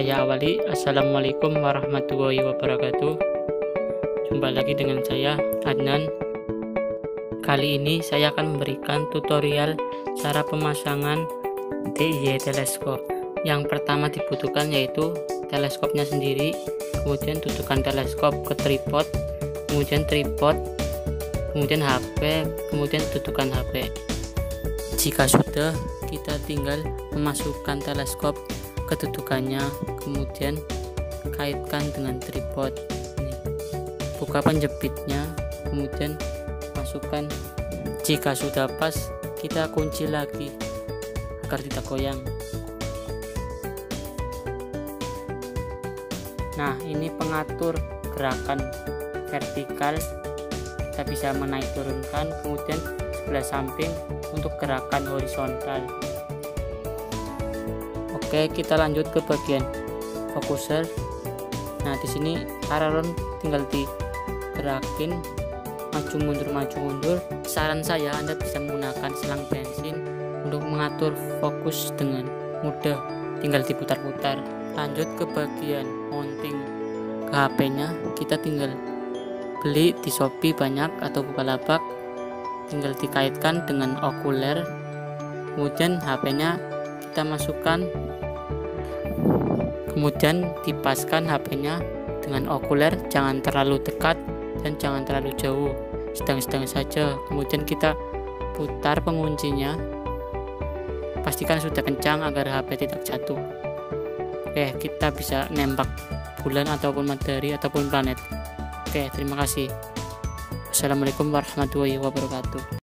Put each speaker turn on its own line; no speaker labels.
saya awali. Assalamualaikum warahmatullahi wabarakatuh. Jumpa lagi dengan saya, Adnan. Kali ini saya akan memberikan tutorial cara pemasangan DIY teleskop. Yang pertama dibutuhkan yaitu teleskopnya sendiri, kemudian dudukan teleskop ke tripod, kemudian tripod, kemudian HP, kemudian dudukan HP. Jika sudah, kita tinggal memasukkan teleskop kedudukannya kemudian kaitkan dengan tripod ini. Buka penjepitnya kemudian masukkan. Jika sudah pas kita kunci lagi agar tidak goyang. Nah ini pengatur gerakan vertikal. Kita bisa menaik turunkan kemudian sebelah samping untuk gerakan horizontal Oke, kita lanjut ke bagian fokuser. Nah, di sini pararon tinggal digerakin maju mundur maju mundur. Saran saya Anda bisa menggunakan selang bensin untuk mengatur fokus dengan mudah. Tinggal diputar-putar. Lanjut ke bagian mounting ke HP-nya. Kita tinggal beli di Shopee banyak atau Bukalapak. Tinggal dikaitkan dengan okuler. Kemudian HP-nya kita masukkan kemudian dipaskan HP-nya dengan okuler jangan terlalu dekat dan jangan terlalu jauh sedang-sedang saja. Kemudian kita putar penguncinya. Pastikan sudah kencang agar HP tidak jatuh. Oke kita bisa nembak bulan ataupun matahari ataupun planet. Oke terima kasih. Assalamualaikum warahmatullahi wabarakatuh